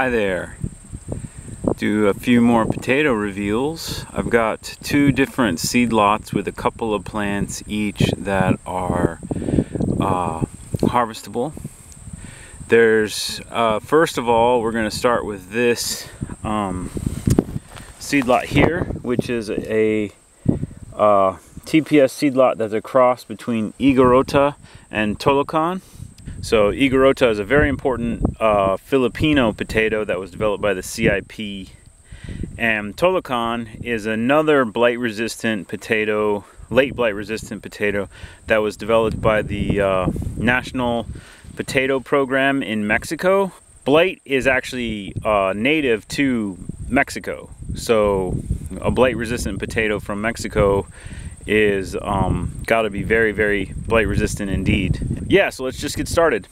Hi there. Do a few more potato reveals. I've got two different seed lots with a couple of plants each that are uh, harvestable. There's, uh, first of all, we're going to start with this um, seed lot here, which is a uh, TPS seed lot that's a cross between Igorota and Tollocan. So Igorota is a very important uh, Filipino potato that was developed by the CIP. And Tollocan is another blight-resistant potato, late blight-resistant potato that was developed by the uh, National Potato Program in Mexico. Blight is actually uh, native to Mexico. So a blight-resistant potato from Mexico is um, got to be very, very blight resistant indeed. Yeah, so let's just get started.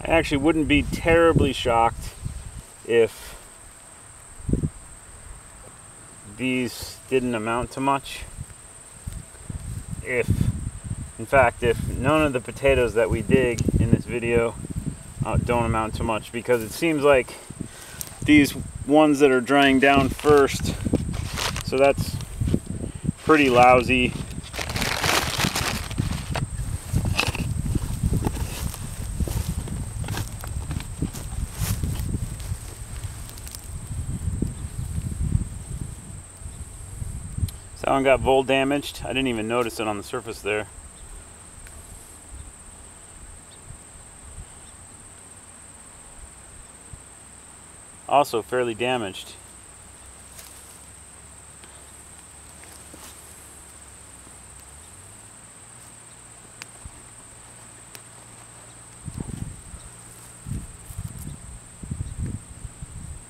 I actually wouldn't be terribly shocked if these didn't amount to much. If, in fact, if none of the potatoes that we dig in this video uh, don't amount to much because it seems like these ones that are drying down first, so that's pretty lousy That one got vole damaged. I didn't even notice it on the surface there. Also fairly damaged.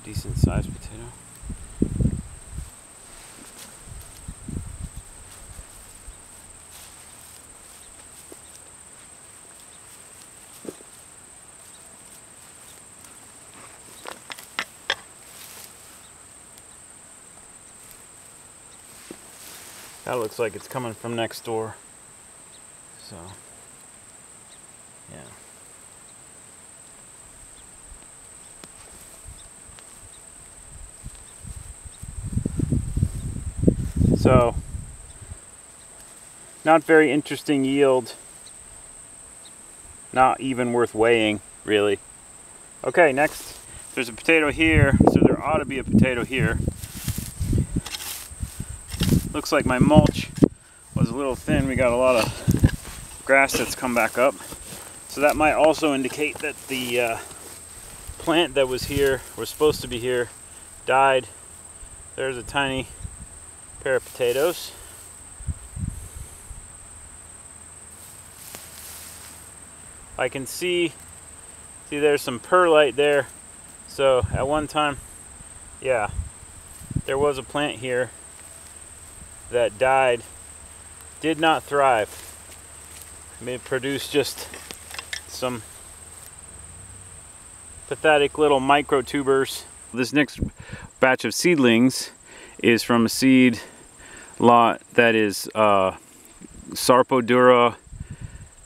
Decent sized potato. That looks like it's coming from next door. So, yeah. So, not very interesting yield. Not even worth weighing, really. Okay, next. There's a potato here, so there ought to be a potato here. Looks like my mulch was a little thin. We got a lot of grass that's come back up. So that might also indicate that the uh, plant that was here, was supposed to be here, died. There's a tiny pair of potatoes. I can see, see there's some perlite there. So at one time, yeah, there was a plant here that died did not thrive. It produced just some pathetic little microtubers. This next batch of seedlings is from a seed lot that is uh, Sarpo Duro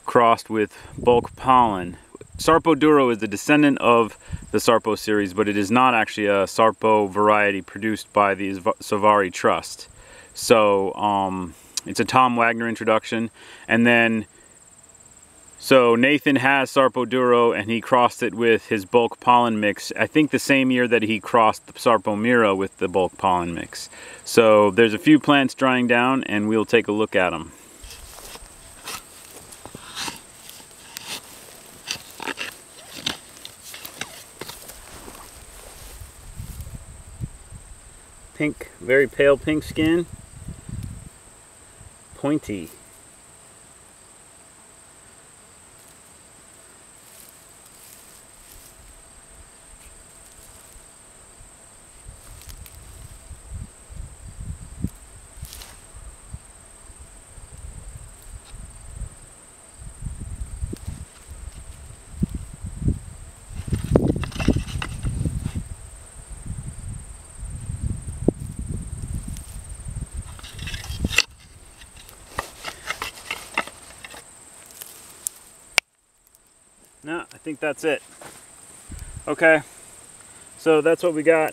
crossed with bulk pollen. Sarpo Duro is the descendant of the Sarpo series, but it is not actually a Sarpo variety produced by the Sarvari Trust. So um, it's a Tom Wagner introduction. And then, so Nathan has Sarpo Duro and he crossed it with his bulk pollen mix. I think the same year that he crossed the Sarpo Mira with the bulk pollen mix. So there's a few plants drying down and we'll take a look at them. Pink, very pale pink skin pointy. Think that's it. Okay, so that's what we got.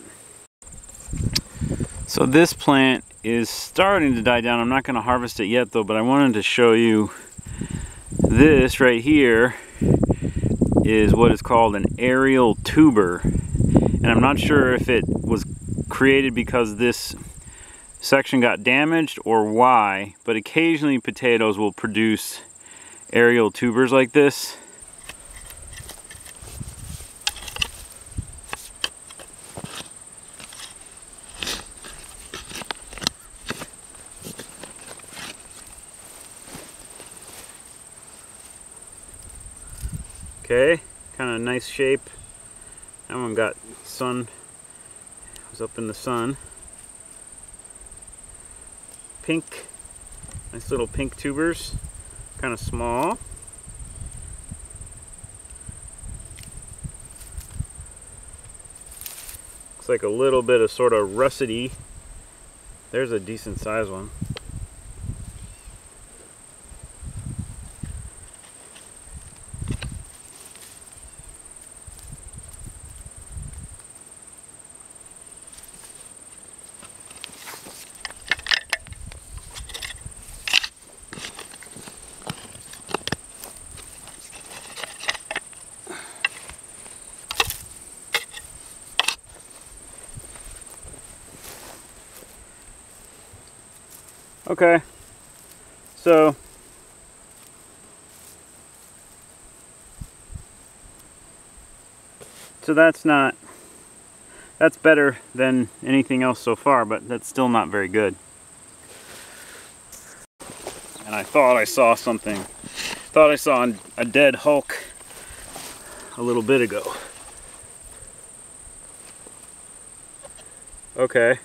So this plant is starting to die down. I'm not going to harvest it yet though, but I wanted to show you this right here is what is called an aerial tuber. And I'm not sure if it was created because this section got damaged or why, but occasionally potatoes will produce aerial tubers like this. Okay, kind of nice shape. That one got sun, was up in the sun. Pink, nice little pink tubers, kind of small. Looks like a little bit of sort of russety. There's a decent size one. Okay, so so that's not that's better than anything else so far, but that's still not very good. And I thought I saw something. Thought I saw a dead Hulk a little bit ago. Okay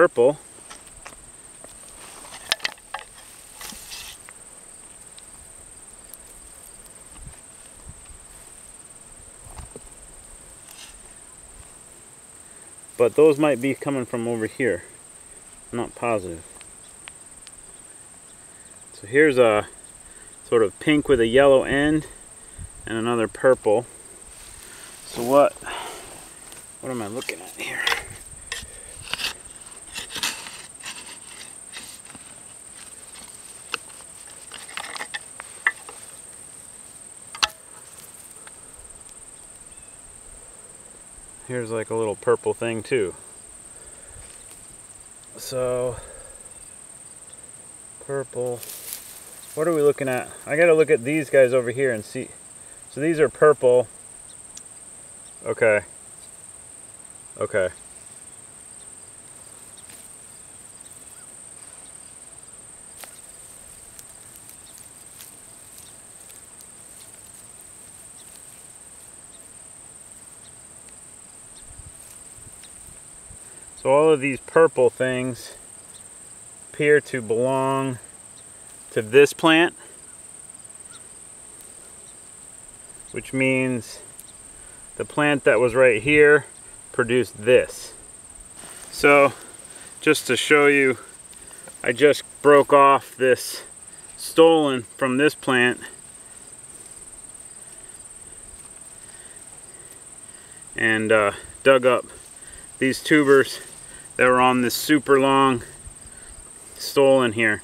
purple. But those might be coming from over here. I'm not positive. So here's a sort of pink with a yellow end and another purple. So what what am I looking at here? Here's like a little purple thing too. So, purple. What are we looking at? I gotta look at these guys over here and see. So these are purple. Okay. Okay. So all of these purple things appear to belong to this plant, which means the plant that was right here produced this. So just to show you, I just broke off this stolon from this plant and uh, dug up these tubers that were on this super long stolon here,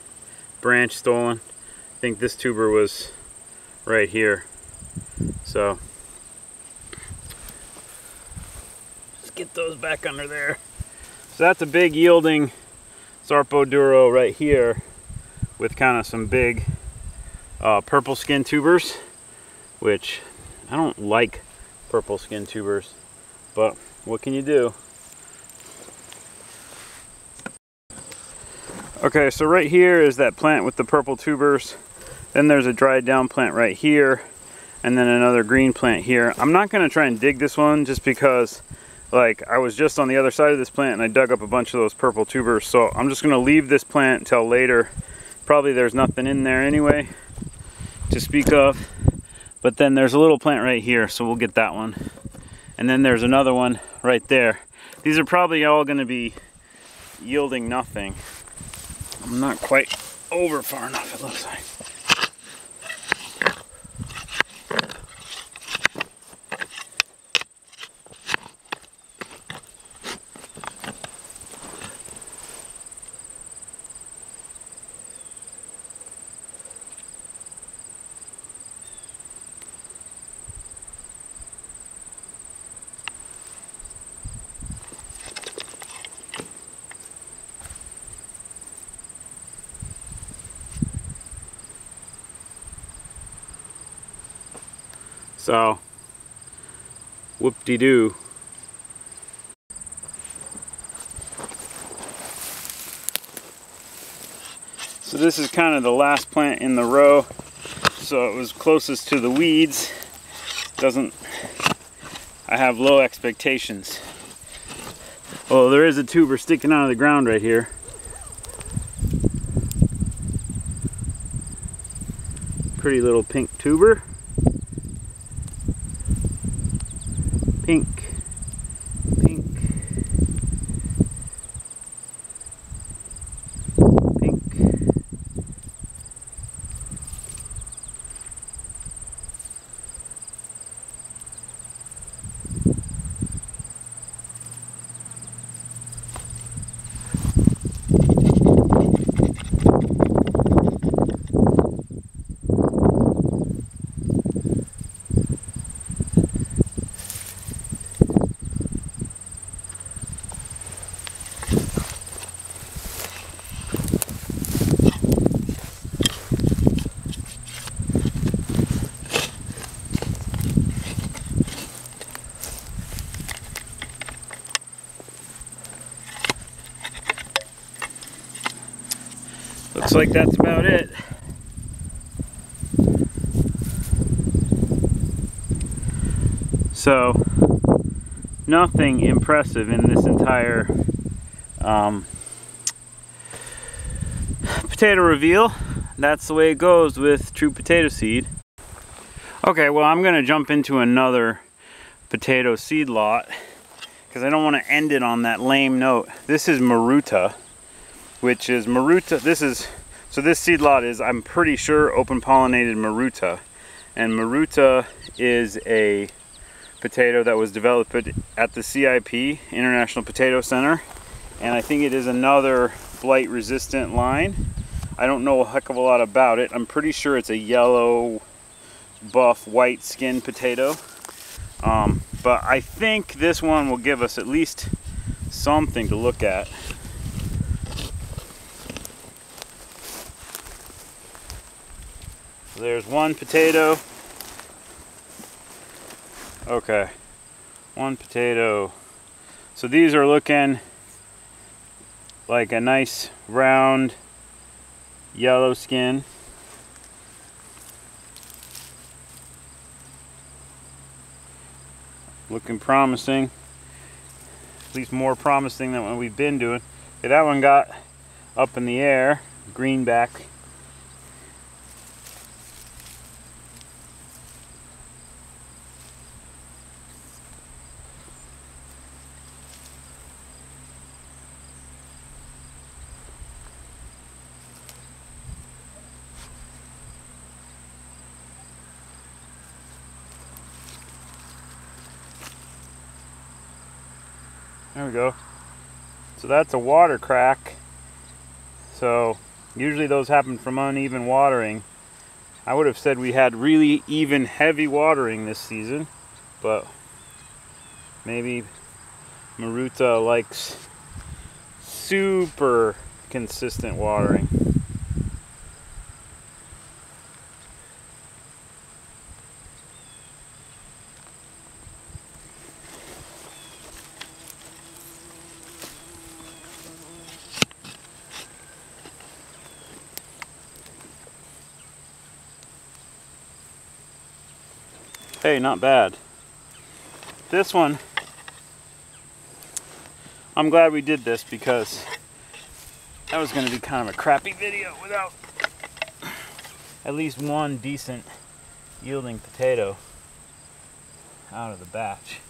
branch stolon. I think this tuber was right here. So let's get those back under there. So that's a big yielding Sarpo Duro right here with kind of some big uh, purple skin tubers, which I don't like purple skin tubers, but what can you do? Okay, so right here is that plant with the purple tubers. Then there's a dried down plant right here. And then another green plant here. I'm not gonna try and dig this one just because like I was just on the other side of this plant and I dug up a bunch of those purple tubers. So I'm just gonna leave this plant until later. Probably there's nothing in there anyway to speak of. But then there's a little plant right here, so we'll get that one. And then there's another one right there. These are probably all gonna be yielding nothing. I'm not quite over far enough, it looks like. So, whoop-de-doo. So this is kind of the last plant in the row. So it was closest to the weeds. Doesn't, I have low expectations. Oh, there is a tuber sticking out of the ground right here. Pretty little pink tuber. Pink. Pink. Pink. Looks like that's about it. So, nothing impressive in this entire um, potato reveal. That's the way it goes with true potato seed. Okay, well I'm gonna jump into another potato seed lot because I don't want to end it on that lame note. This is Muruta which is Muruta. This is, so this seed lot is, I'm pretty sure, open pollinated Muruta. And Muruta is a potato that was developed at the CIP, International Potato Center. And I think it is another blight resistant line. I don't know a heck of a lot about it. I'm pretty sure it's a yellow, buff, white skin potato. Um, but I think this one will give us at least something to look at. There's one potato. Okay, one potato. So these are looking like a nice round yellow skin. Looking promising. At least more promising than what we've been doing. Okay, that one got up in the air, greenback There we go. So that's a water crack. So usually those happen from uneven watering. I would have said we had really even heavy watering this season, but maybe Muruta likes super consistent watering. Hey, not bad. This one, I'm glad we did this because that was going to be kind of a crappy video without at least one decent yielding potato out of the batch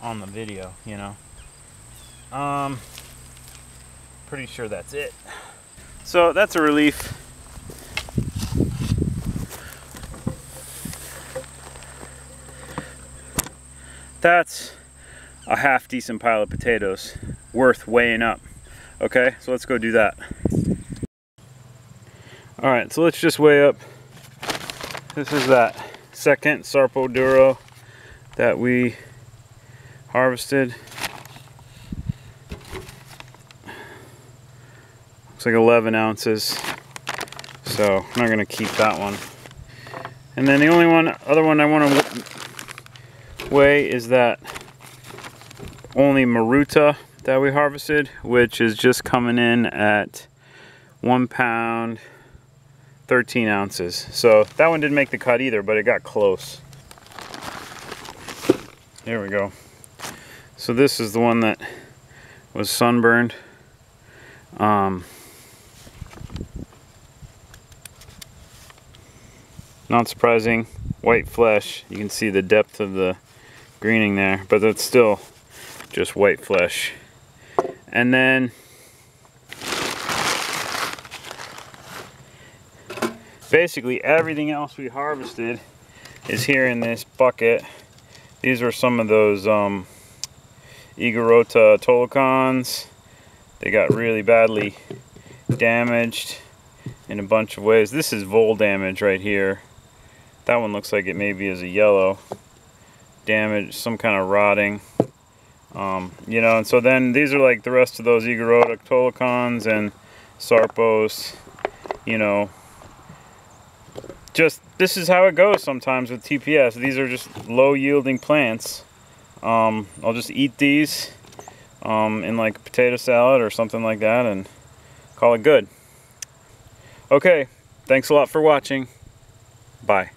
on the video, you know. Um, pretty sure that's it. So that's a relief. That's a half decent pile of potatoes worth weighing up. Okay, so let's go do that. All right, so let's just weigh up. This is that second Sarpo Duro that we harvested. Looks like 11 ounces. So I'm not gonna keep that one. And then the only one, other one I want weigh is that only Muruta that we harvested, which is just coming in at one pound, 13 ounces. So that one didn't make the cut either, but it got close. There we go. So this is the one that was sunburned. Um, not surprising, white flesh. You can see the depth of the greening there, but that's still just white flesh. And then basically everything else we harvested is here in this bucket. These are some of those um, Igorota Tollocans. They got really badly damaged in a bunch of ways. This is vole damage right here. That one looks like it maybe is a yellow damage, some kind of rotting. Um, you know, and so then these are like the rest of those Igorota Tollocans and Sarpos, you know, just this is how it goes sometimes with TPS. These are just low yielding plants. Um, I'll just eat these um, in like potato salad or something like that and call it good. Okay, thanks a lot for watching. Bye.